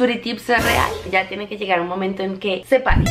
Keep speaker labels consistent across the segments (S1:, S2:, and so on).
S1: Suritips es real. Ya tiene que llegar un momento en que se pare.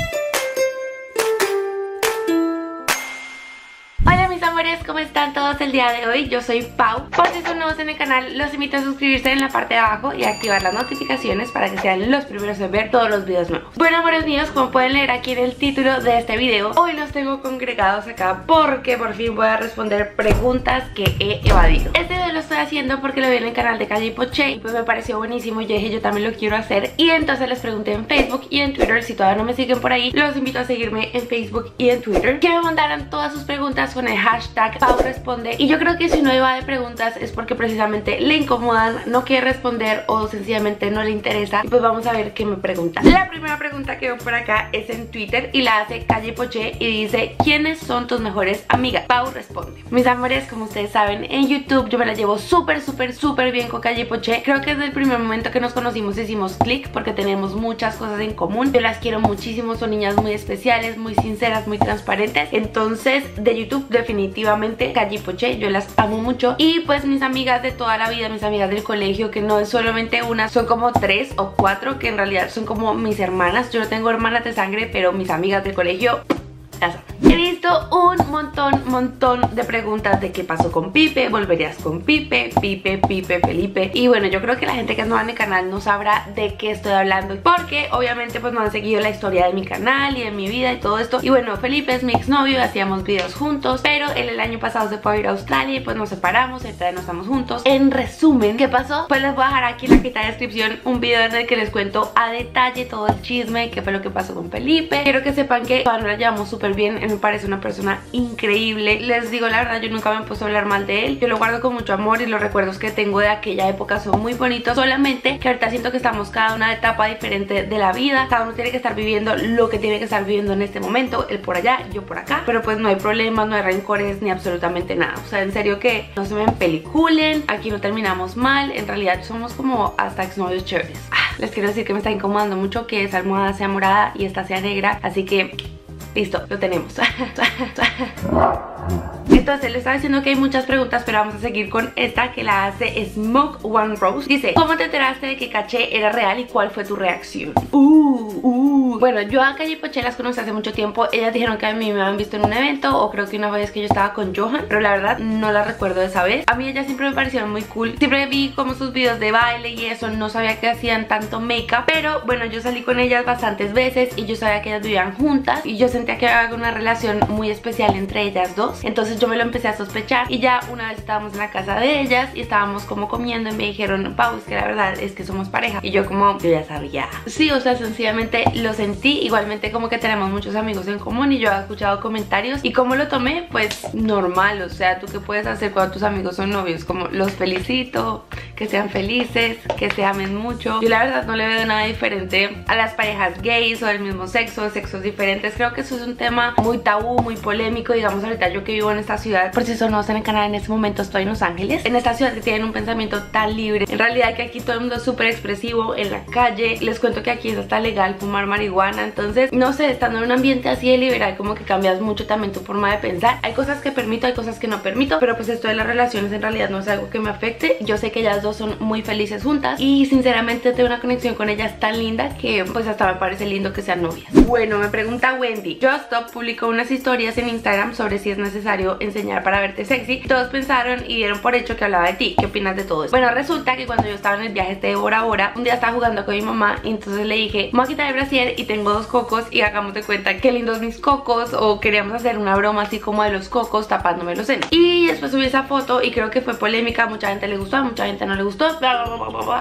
S1: ¿Cómo están todos el día de hoy? Yo soy Pau. Por si son nuevos en el canal, los invito a suscribirse en la parte de abajo y activar las notificaciones para que sean los primeros en ver todos los videos nuevos. Bueno, amores míos, como pueden leer aquí en el título de este video, hoy los tengo congregados acá porque por fin voy a responder preguntas que he evadido. Este video lo estoy haciendo porque lo vi en el canal de Calle Poche y pues me pareció buenísimo. Yo dije, yo también lo quiero hacer. Y entonces les pregunté en Facebook y en Twitter. Si todavía no me siguen por ahí, los invito a seguirme en Facebook y en Twitter. Que me mandaran todas sus preguntas con el hashtag Pau responde. Y yo creo que si no iba de preguntas es porque precisamente le incomodan, no quiere responder o sencillamente no le interesa. Y pues vamos a ver qué me pregunta. La primera pregunta que veo por acá es en Twitter y la hace Calle Poche y dice ¿Quiénes son tus mejores amigas? Pau responde. Mis amores, como ustedes saben, en YouTube yo me la llevo súper súper súper bien con Calle Poche. Creo que desde el primer momento que nos conocimos hicimos click porque tenemos muchas cosas en común. Yo las quiero muchísimo, son niñas muy especiales, muy sinceras, muy transparentes. Entonces de YouTube definitivamente Calle Poche, yo las amo mucho. Y pues mis amigas de toda la vida, mis amigas del colegio que no es solamente una, son como tres o cuatro que en realidad son como mis hermanas, yo no tengo hermanas de sangre pero mis amigas del colegio He un montón, montón de preguntas de qué pasó con Pipe, volverías con Pipe, Pipe, Pipe, Felipe. Y bueno, yo creo que la gente que es nueva en mi canal no sabrá de qué estoy hablando Porque obviamente pues no han seguido la historia de mi canal y de mi vida y todo esto. Y bueno, Felipe es mi exnovio, hacíamos videos juntos Pero él el año pasado se fue a ir a Australia y pues nos separamos, entonces no estamos juntos. En resumen, ¿qué pasó? Pues les voy a dejar aquí en la cajita de descripción un video en el que les cuento a detalle todo el chisme Qué fue lo que pasó con Felipe. Quiero que sepan que nos la llevamos súper bien, me parece una persona increíble. Les digo la verdad, yo nunca me puesto a hablar mal de él. Yo lo guardo con mucho amor y los recuerdos que tengo de aquella época son muy bonitos. Solamente que ahorita siento que estamos cada una etapa diferente de la vida. Cada uno tiene que estar viviendo lo que tiene que estar viviendo en este momento. Él por allá, yo por acá. Pero pues no hay problemas, no hay rencores ni absolutamente nada. O sea, en serio que no se me peliculen. Aquí no terminamos mal. En realidad somos como hasta exnovios chéveres. Ah, les quiero decir que me está incomodando mucho que esa almohada sea morada y esta sea negra. Así que Listo, lo tenemos. Entonces le estaba diciendo que hay muchas preguntas Pero vamos a seguir con esta que la hace Smoke One Rose. Dice, ¿cómo te enteraste de que Caché era real y cuál fue tu reacción? Uh, uh. Bueno, yo a Calle Poché las conocí hace mucho tiempo. Ellas dijeron que a mí me habían visto en un evento O creo que una vez que yo estaba con Johan Pero la verdad no la recuerdo de esa vez. A mí ellas siempre me parecieron muy cool. Siempre vi como sus videos de baile y eso No sabía que hacían tanto make-up Pero bueno, yo salí con ellas bastantes veces Y yo sabía que ellas vivían juntas Y yo sentía que había una relación muy especial entre ellas dos Entonces yo me lo empecé a sospechar y ya una vez estábamos en la casa de ellas y estábamos como comiendo y me dijeron, Pau, es que la verdad es que somos pareja y yo como, yo ya sabía sí, o sea, sencillamente lo sentí igualmente como que tenemos muchos amigos en común y yo he escuchado comentarios y como lo tomé, pues normal, o sea, tú qué puedes hacer cuando tus amigos son novios, como los felicito que sean felices, que se amen mucho. Yo la verdad no le veo nada diferente a las parejas gays o del mismo sexo, sexos diferentes. Creo que eso es un tema muy tabú, muy polémico. Digamos ahorita yo que vivo en esta ciudad, por si eso no en el canal en este momento estoy en Los Ángeles. En esta ciudad que tienen un pensamiento tan libre. En realidad que aquí todo el mundo es súper expresivo en la calle. Les cuento que aquí está legal fumar marihuana. Entonces, no sé, estando en un ambiente así de liberal como que cambias mucho también tu forma de pensar. Hay cosas que permito, hay cosas que no permito. Pero pues esto de las relaciones en realidad no es algo que me afecte. Yo sé que ellas dos son muy felices juntas y sinceramente tengo una conexión con ellas tan linda que pues hasta me parece lindo que sean novias. Bueno, me pregunta Wendy. Stop publicó unas historias en Instagram sobre si es necesario enseñar para verte sexy. Todos pensaron y dieron por hecho que hablaba de ti. ¿Qué opinas de todo eso? Bueno, resulta que cuando yo estaba en el viaje este de Bora Bora, un día estaba jugando con mi mamá y entonces le dije, vamos a quitar el brasier y tengo dos cocos y hagamos de cuenta qué lindos mis cocos o queríamos hacer una broma así como de los cocos tapándome los senos. Y después subí esa foto y creo que fue polémica, mucha gente le gustó, mucha gente no le gustó,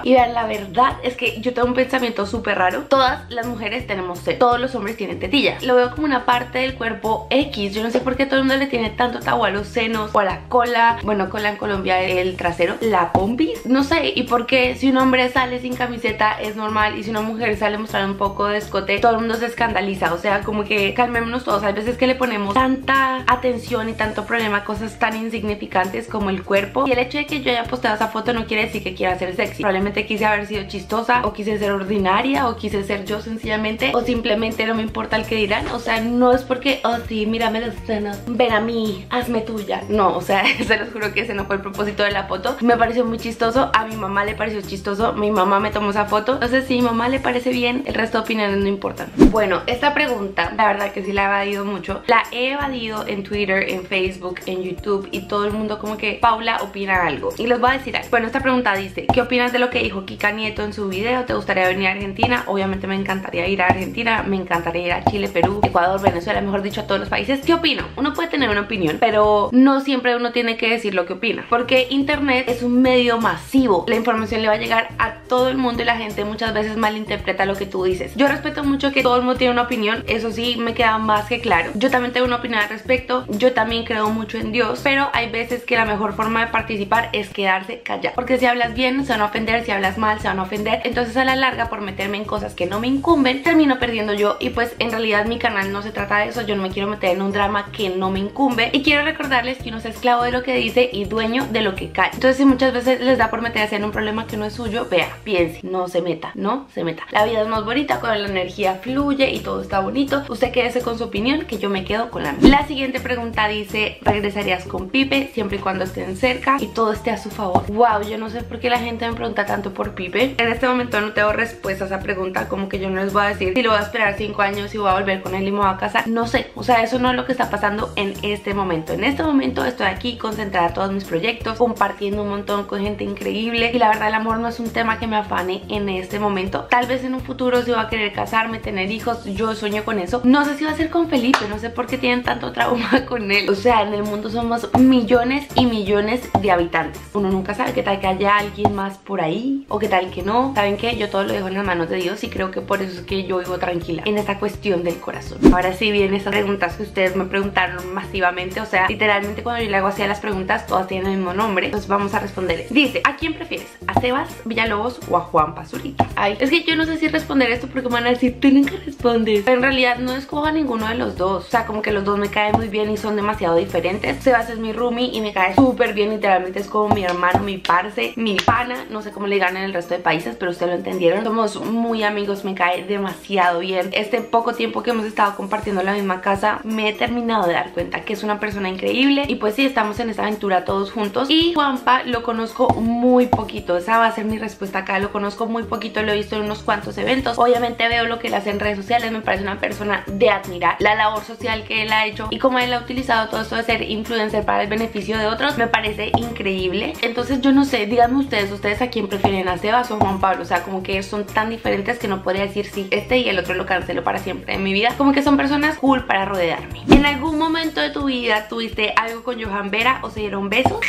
S1: y vean, la verdad es que yo tengo un pensamiento súper raro. Todas las mujeres tenemos sed, todos los hombres tienen tetillas. Lo veo como una parte del cuerpo X. Yo no sé por qué todo el mundo le tiene tanto tabú a los senos o a la cola. Bueno, cola en Colombia el trasero, la pompis. No sé, y por qué si un hombre sale sin camiseta es normal y si una mujer sale mostrando un poco de escote, todo el mundo se escandaliza. O sea, como que calmémonos todos. Hay veces que le ponemos tanta atención y tanto problema a cosas tan insignificantes como el cuerpo. Y el hecho de que yo haya posteado esa foto no quiere decir que quiera ser sexy. Probablemente quise haber sido chistosa o quise ser ordinaria o quise ser yo sencillamente o simplemente no me importa el que dirán. O sea, no es porque, oh sí, mírame los senos, ven a mí, hazme tuya. No, o sea, se los juro que ese no fue el propósito de la foto. Me pareció muy chistoso, a mi mamá le pareció chistoso, mi mamá me tomó esa foto. Entonces si mi mamá le parece bien, el resto de opiniones no importan. Bueno, esta pregunta, la verdad que sí la he evadido mucho. La he evadido en Twitter, en Facebook, en YouTube y todo el mundo como que Paula opina algo. Y les voy a decir. Bueno, esta pregunta dice, ¿qué opinas de lo que dijo Kika Nieto en su video? ¿Te gustaría venir a Argentina? Obviamente me encantaría ir a Argentina, me encantaría ir a Chile, Perú, Ecuador, Venezuela, mejor dicho a todos los países. ¿Qué opino? Uno puede tener una opinión, pero no siempre uno tiene que decir lo que opina. Porque internet es un medio masivo. La información le va a llegar a todo el mundo y la gente muchas veces malinterpreta lo que tú dices. Yo respeto mucho que todo el mundo tiene una opinión, eso sí me queda más que claro. Yo también tengo una opinión al respecto, yo también creo mucho en Dios, pero hay veces que la mejor forma de participar es quedarse callado. Porque si hablas bien se van a ofender, si hablas mal se van a ofender. Entonces a la larga por meterme en cosas que no me incumben, termino perdiendo yo y pues en realidad mi canal no se trata de eso, yo no me quiero meter en un drama que no me incumbe y quiero recordarles que uno es esclavo de lo que dice y dueño de lo que cae. Entonces si muchas veces les da por meterse en un problema que no es suyo, vea, piense, no se meta, no se meta. La vida es más bonita cuando la energía fluye y todo está bonito. Usted quédese con su opinión que yo me quedo con la mía. La siguiente pregunta dice, ¿regresarías con Pipe siempre y cuando estén cerca y todo esté a su favor? Wow, yo no sé por qué la gente me pregunta tanto por Pipe. En este momento no tengo respuesta a esa pregunta, como que yo no les voy a decir si lo voy a esperar 5 años y voy a volver con él y me voy a casa. No sé, o sea, eso no es lo que está pasando en este momento. En este momento estoy aquí concentrada en todos mis proyectos, compartiendo un montón con gente increíble y la verdad el amor no es un tema que me afane en este momento. Tal vez en un futuro si voy a querer casarme, tener hijos, yo sueño con eso. No sé si va a ser con Felipe, no sé por qué tienen tanto trauma con él. O sea, en el mundo somos millones y millones de habitantes. Uno nunca sabe qué tal que haya alguien más por ahí o qué tal que no. ¿Saben qué? Yo todo lo dejo en las manos de Dios y creo que por eso es que yo vivo tranquila en esta cuestión del corazón. Ahora sí vienen esas preguntas que ustedes me preguntaron masivamente. O sea, literalmente cuando yo le hago así a las preguntas, todas tienen el mismo nombre. Entonces vamos a responderles. Dice, ¿a quién prefieres? ¿A Sebas Villalobos o a Juan Pazurita? Ay, es que yo no sé si responder esto porque me van a decir, tú nunca respondes. Pero en realidad no escojo a ninguno de los dos. O sea, como que los dos me caen muy bien y son demasiado diferentes. Sebas es mi roomie y me cae súper bien. Literalmente es como mi hermano, mi parce, mi pana. No sé cómo le ganan el resto de países, pero ustedes lo entendieron. Somos muy amigos, me cae demasiado bien. Este poco tiempo que hemos estado compartiendo la misma casa, me he terminado de dar cuenta que es una persona increíble. Y pues sí, estamos en esta aventura todos juntos. Y Juanpa lo conozco muy poquito. Esa va a ser mi respuesta acá. Lo conozco muy poquito, lo he visto en unos cuantos eventos. Obviamente veo lo que él hace en redes sociales, me parece una persona de admirar. La labor social que él ha hecho y cómo él ha utilizado todo esto de ser influencer para el beneficio de otros, me parece increíble. Entonces yo no sé, díganme ustedes, ustedes a quién prefieren, a Sebas o a Juan Pablo. O sea, como que son tan diferentes que no podría decir si este y el otro lo cancelo para siempre en mi vida. Como que son personas cool para rodearme. ¿En algún momento de tu vida tuviste algo con Johan Vera o se dieron besos?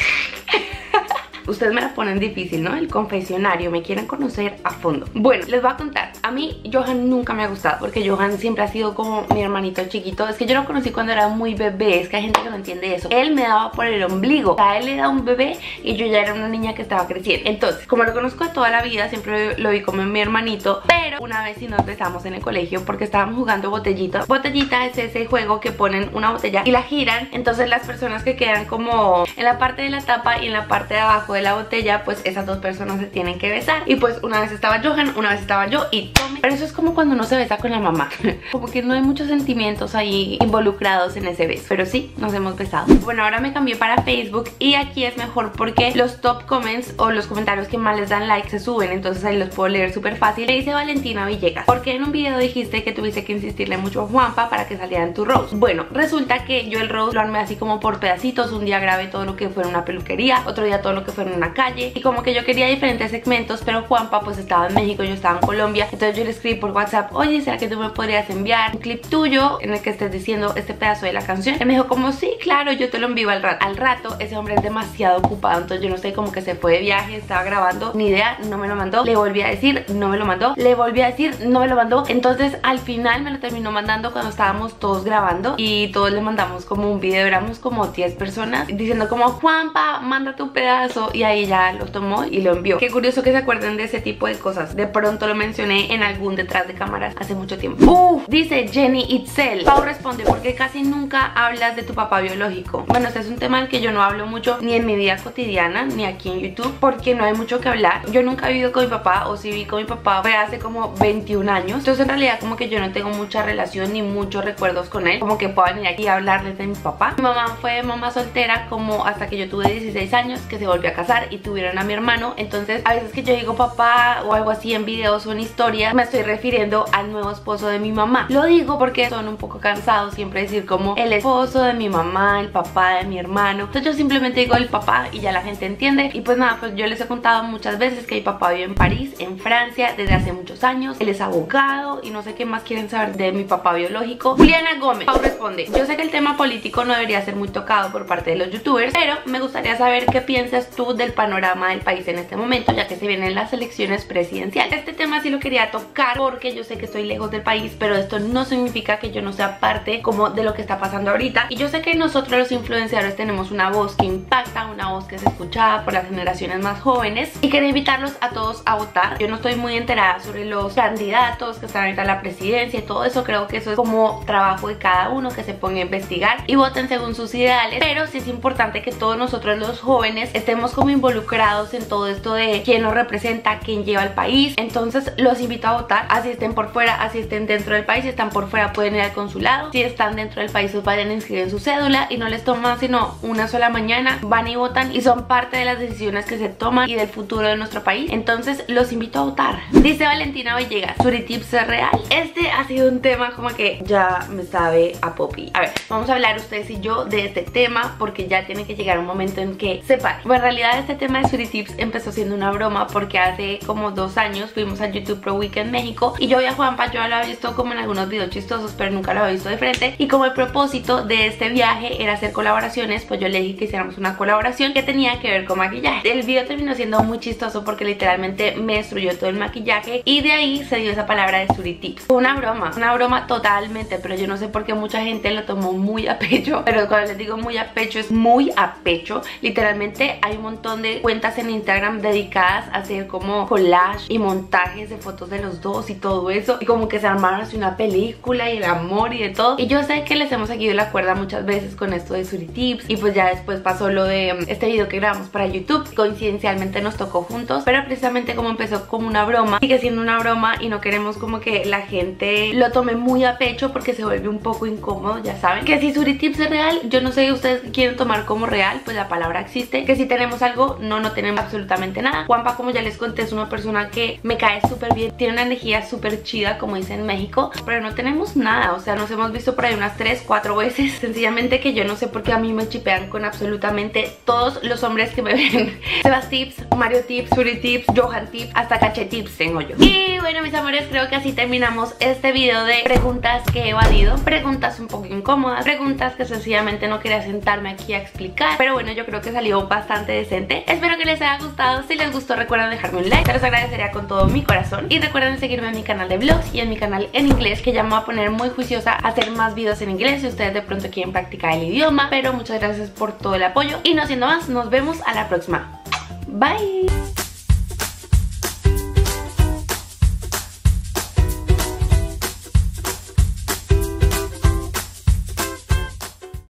S1: Ustedes me la ponen difícil, ¿no? El confesionario, me quieren conocer a fondo. Bueno, les voy a contar. A mí Johan nunca me ha gustado Porque Johan siempre ha sido como mi hermanito chiquito. Es que yo lo conocí cuando era muy bebé Es que hay gente que no entiende eso. Él me daba por el ombligo. O sea, él le da un bebé y yo ya era una niña que estaba creciendo. Entonces, como lo conozco de toda la vida Siempre lo vi como mi hermanito Pero una vez sí nos besamos en el colegio Porque estábamos jugando botellita Botellita es ese juego que ponen una botella y la giran. Entonces las personas que quedan como en la parte de la tapa y en la parte de abajo de la botella, pues esas dos personas se tienen que besar. Y pues una vez estaba Johan, una vez estaba yo y tome. Pero eso es como cuando uno se besa con la mamá. como que no hay muchos sentimientos ahí involucrados en ese beso. Pero sí, nos hemos besado. Bueno, ahora me cambié para Facebook y aquí es mejor porque los top comments o los comentarios que más les dan like se suben. Entonces ahí los puedo leer súper fácil. Le dice Valentina Villegas, porque en un video dijiste que tuviste que insistirle mucho a Juanpa para que saliera en tu rose. Bueno, resulta que yo el rose lo armé así como por pedacitos. Un día grabé todo lo que fue una peluquería, otro día todo lo que fue en una calle y como que yo quería diferentes segmentos pero Juanpa pues estaba en México, yo estaba en Colombia. Entonces yo le escribí por WhatsApp oye, ¿será que tú me podrías enviar un clip tuyo en el que estés diciendo este pedazo de la canción? Él me dijo como sí, claro, yo te lo envío al rato ese hombre es demasiado ocupado entonces yo no sé, como que se fue de viaje, estaba grabando ni idea, no me lo mandó, le volví a decir, no me lo mandó. Le volví a decir, no me lo mandó. Entonces al final me lo terminó mandando cuando estábamos todos grabando y todos le mandamos como un video, éramos como 10 personas diciendo como Juanpa, manda tu pedazo y ahí ya lo tomó y lo envió. Qué curioso que se acuerden de ese tipo de cosas. De pronto lo mencioné en algún detrás de cámaras hace mucho tiempo. Uf, dice Jenny Itzel. Pau responde, porque casi nunca hablas de tu papá biológico? Bueno, este es un tema del que yo no hablo mucho ni en mi vida cotidiana, ni aquí en YouTube, porque no hay mucho que hablar. Yo nunca he vivido con mi papá, o si vi con mi papá fue hace como 21 años. Entonces en realidad como que yo no tengo mucha relación ni muchos recuerdos con él, como que pueda venir aquí a hablarles de mi papá. Mi mamá fue mamá soltera como hasta que yo tuve 16 años, que se volvió a casar y tuvieron a mi hermano. Entonces a veces que yo digo papá o algo así en videos o en historias, me estoy refiriendo al nuevo esposo de mi mamá. Lo digo porque son un poco cansados siempre decir como el esposo de mi mamá, el papá de mi hermano. Entonces yo simplemente digo el papá y ya la gente entiende. Y pues nada, pues yo les he contado muchas veces que mi papá vive en París, en Francia, desde hace muchos años. Él es abogado y no sé qué más quieren saber de mi papá biológico. Juliana Gómez, Pau responde, yo sé que el tema político no debería ser muy tocado por parte de los youtubers, pero me gustaría saber qué piensas tú del panorama del país en este momento, ya que se vienen las elecciones presidenciales. Este tema sí lo quería tocar porque yo sé que estoy lejos del país, pero esto no significa que yo no sea parte como de lo que está pasando ahorita. Y yo sé que nosotros los influenciadores tenemos una voz que impacta, una voz que es escuchada por las generaciones más jóvenes y quería invitarlos a todos a votar. Yo no estoy muy enterada sobre los candidatos que están ahorita a la presidencia y todo eso, creo que eso es como trabajo de cada uno que se ponga a investigar y voten según sus ideales, pero sí es importante que todos nosotros los jóvenes estemos como involucrados en todo esto de quién nos representa, quién lleva al país, entonces los invito a votar, así estén por fuera, así estén dentro del país, si están por fuera pueden ir al consulado, si están dentro del país pues vayan a inscribir su cédula y no les toma sino una sola mañana, van y votan y son parte de las decisiones que se toman y del futuro de nuestro país, entonces los invito a votar. Dice Valentina Villegas, Suritips es real. Este ha sido un tema como que ya me sabe a Poppy. A ver, vamos a hablar ustedes y yo de este tema porque ya tiene que llegar un momento en que se pare. Bueno, en realidad este tema de Suritips empezó siendo una broma porque hace como dos años fuimos a YouTube Pro Weekend México y yo vi a Juanpa, yo lo había visto como en algunos videos chistosos pero nunca lo había visto de frente y como el propósito de este viaje era hacer colaboraciones pues yo le dije que hiciéramos una colaboración que tenía que ver con maquillaje. El video terminó siendo muy chistoso porque literalmente me destruyó todo el maquillaje y de ahí se dio esa palabra de Suritips. Fue una broma, una broma totalmente, pero yo no sé por qué mucha gente lo tomó muy a pecho, pero cuando les digo muy a pecho es muy a pecho. Literalmente hay un montón de cuentas en Instagram dedicadas a hacer como collage y montajes de fotos de los dos y todo eso y como que se armaron así una película y el amor y de todo. Y yo sé que les hemos seguido la cuerda muchas veces con esto de Suritips y pues ya después pasó lo de um, este video que grabamos para YouTube. Coincidencialmente nos tocó juntos, pero precisamente como empezó como una broma, sigue siendo una broma y no queremos como que la gente lo tome muy a pecho porque se vuelve un poco incómodo, ya saben. Que si Suritips es real, yo no sé ustedes quieren tomar como real, pues la palabra existe. Que si tenemos algo, no, no tenemos absolutamente nada. Juanpa, como ya les conté, es una persona que me cae súper bien, tiene una energía súper chida, como dicen en México, pero no tenemos nada, o sea, nos hemos visto por ahí unas 3, 4 veces. Sencillamente que yo no sé por qué a mí me chipean con absolutamente todos los hombres que me ven. Sebas Tips, Mario Tips, Suri Tips, Johan Tips, hasta Cache Tips tengo yo. Y bueno, mis amores, creo que así terminamos este video de preguntas que he evadido. Preguntas un poco incómodas, preguntas que sencillamente no quería sentarme aquí a explicar. Pero bueno, yo creo que salió bastante decente. Espero que les haya gustado. Si les gustó, recuerden dejarme un like. Se los agradecería con todo mi corazón. Y recuerden seguirme en mi canal de vlogs y en mi canal en inglés, que ya me voy a poner muy juiciosa a hacer más videos en inglés si ustedes de pronto quieren practicar el idioma. Pero muchas gracias por todo el apoyo. Y no siendo más, nos vemos a la próxima. Bye!